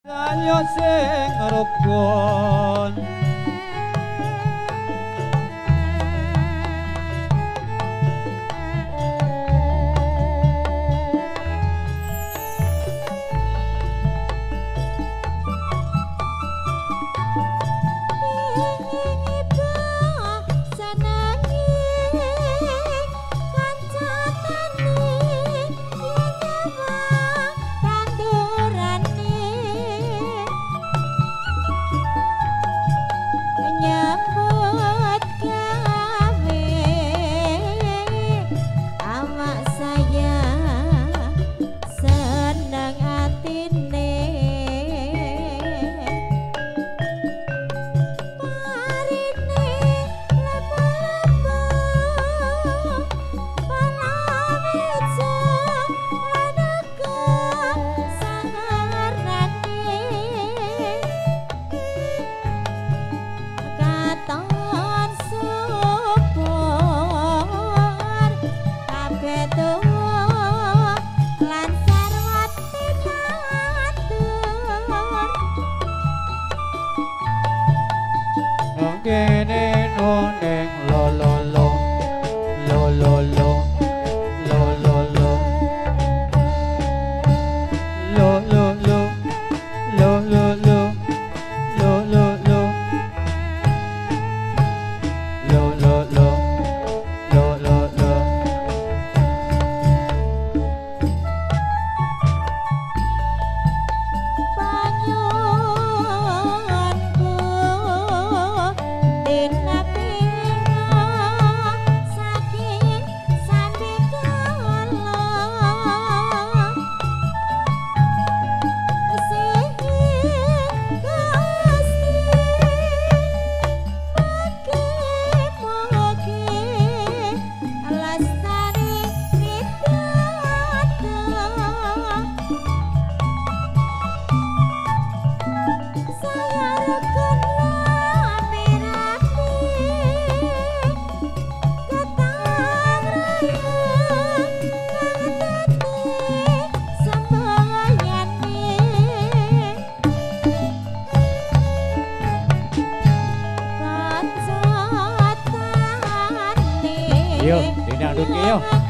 Daniel sing rukun Yeah. 对呀，对呀，对呀。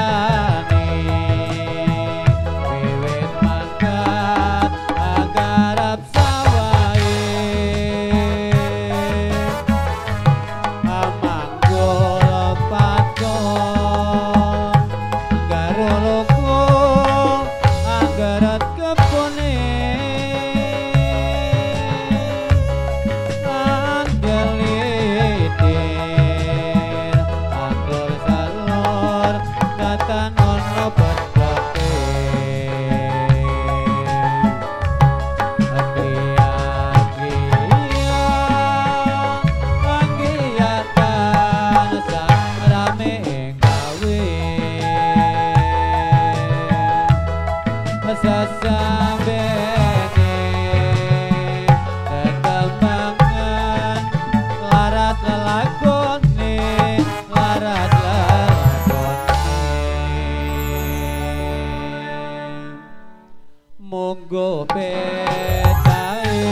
monggo petae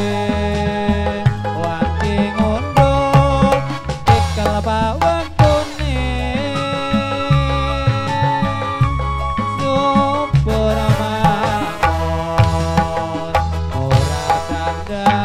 wati ngondo ikal bawang kune sumpur amat ora tandang